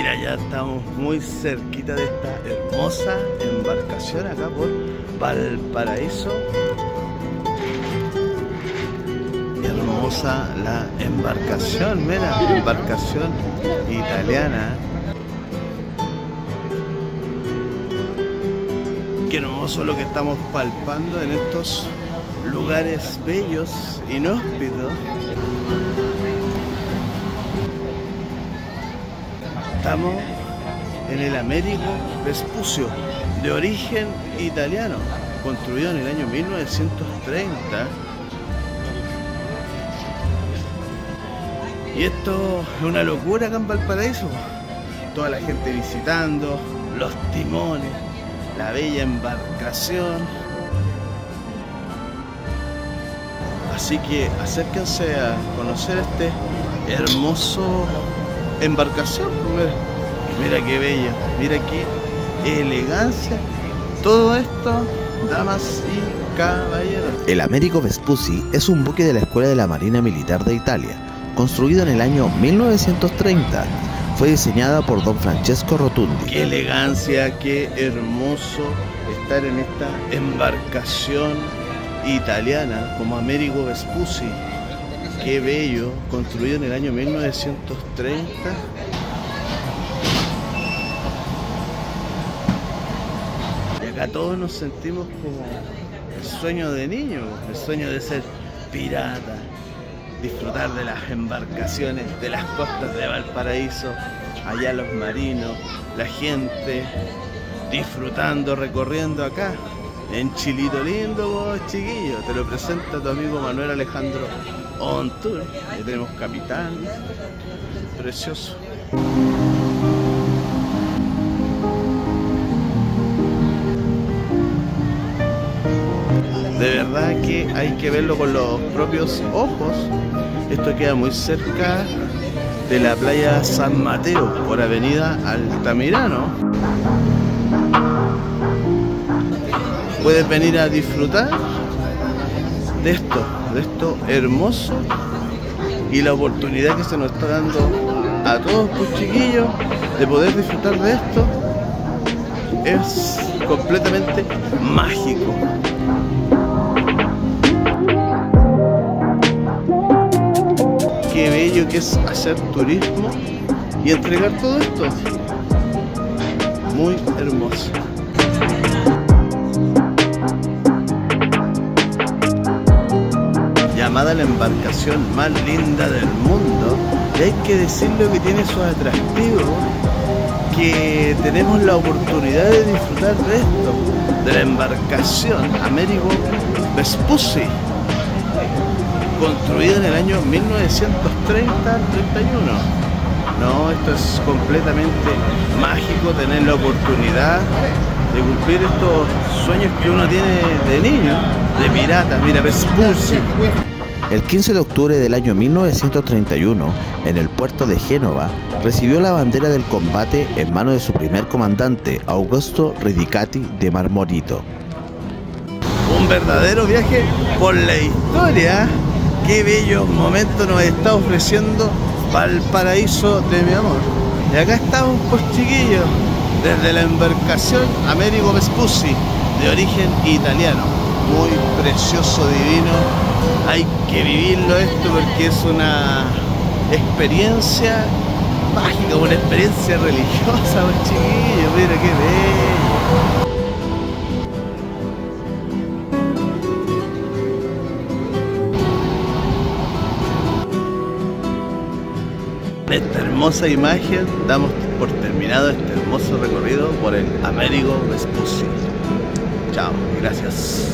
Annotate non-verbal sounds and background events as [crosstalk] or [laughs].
Mira, ya estamos muy cerquita de esta hermosa embarcación acá por Valparaíso. Hermosa la embarcación, mira, embarcación italiana. Qué hermoso lo que estamos palpando en estos lugares bellos, inhóspitos. Estamos en el Américo Vespucio, de origen italiano, construido en el año 1930. Y esto es una locura acá en Valparaíso. Toda la gente visitando, los timones, la bella embarcación. Así que acérquense a conocer este hermoso embarcación. Pues, mira, mira qué bella, mira qué elegancia. Todo esto, damas y caballeros. El Américo Vespucci es un buque de la Escuela de la Marina Militar de Italia, construido en el año 1930. Fue diseñada por don Francesco Rotundi. Qué elegancia, qué hermoso estar en esta embarcación italiana como Américo Vespucci. Qué bello, construido en el año 1930. Y acá todos nos sentimos como el sueño de niño, el sueño de ser pirata, disfrutar de las embarcaciones de las costas de Valparaíso, allá los marinos, la gente disfrutando, recorriendo acá en Chilito Lindo, chiquillo. Te lo presenta tu amigo Manuel Alejandro On Tour. Ahí tenemos Capitán, precioso. De verdad que hay que verlo con los propios ojos. Esto queda muy cerca de la playa San Mateo, por avenida Altamirano. Puedes venir a disfrutar de esto, de esto hermoso y la oportunidad que se nos está dando a todos los chiquillos de poder disfrutar de esto es completamente mágico. Qué bello que es hacer turismo y entregar todo esto. Muy hermoso. Llamada la embarcación más linda del mundo y hay que decirlo que tiene su atractivo que tenemos la oportunidad de disfrutar de esto de la embarcación Américo Vespucci construida en el año 1930-31 no, esto es completamente mágico tener la oportunidad de cumplir estos sueños que uno tiene de niño, de pirata, mira, Vespucci. El 15 de octubre del año 1931, en el puerto de Génova, recibió la bandera del combate en manos de su primer comandante, Augusto Ridicati de Marmorito. Un verdadero viaje por la historia. Qué bello momento nos está ofreciendo Valparaíso de mi amor. Y acá estamos, pues chiquillos, desde la embarcación Américo Vespucci, de origen italiano. Muy precioso, divino. Hay que vivirlo esto porque es una experiencia mágica, una experiencia religiosa, [laughs] pues chiquillos. Mira qué bello. esta hermosa imagen damos por terminado este hermoso recorrido por el Américo Vespucci. Chao. Gracias.